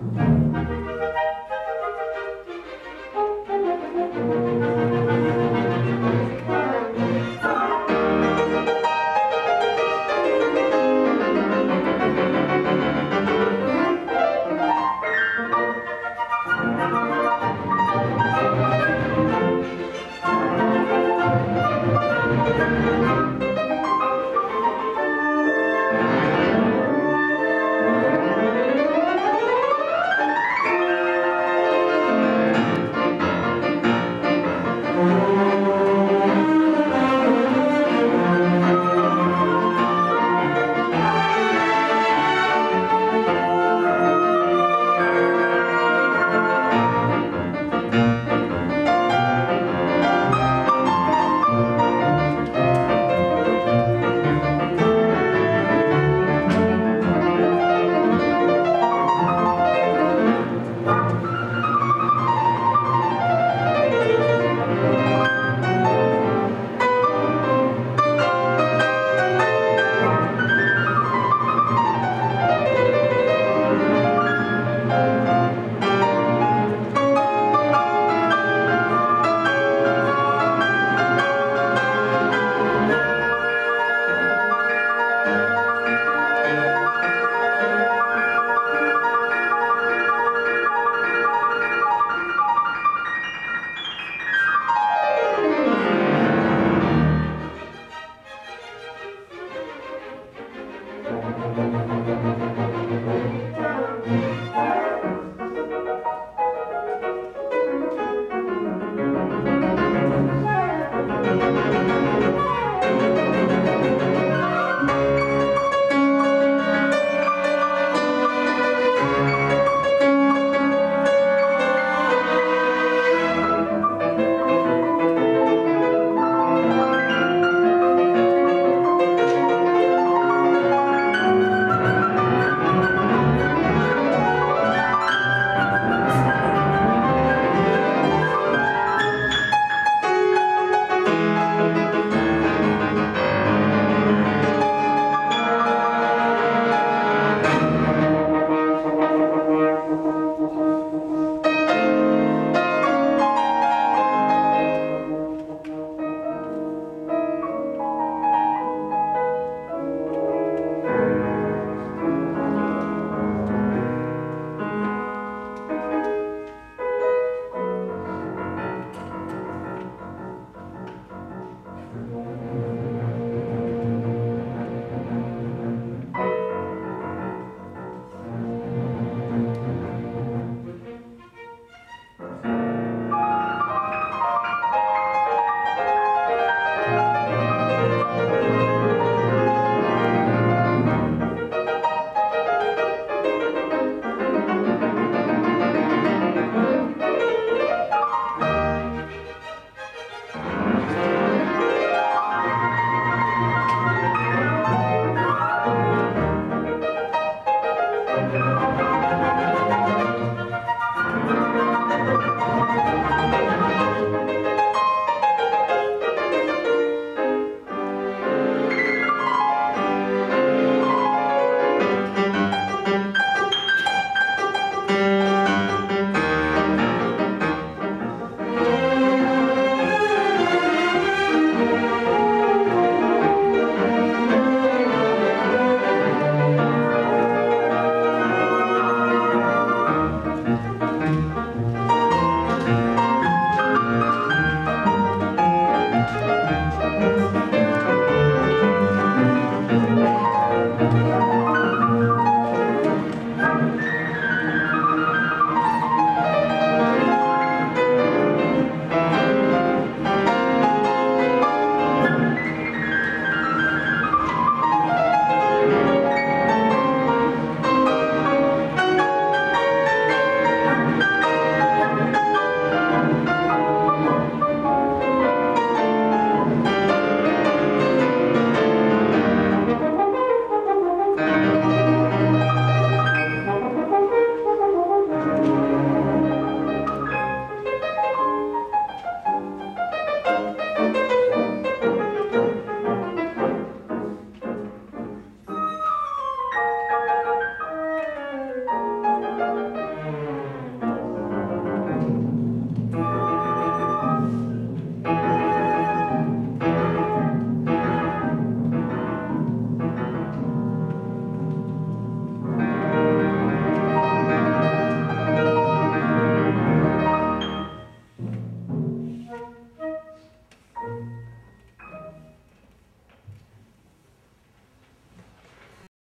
Música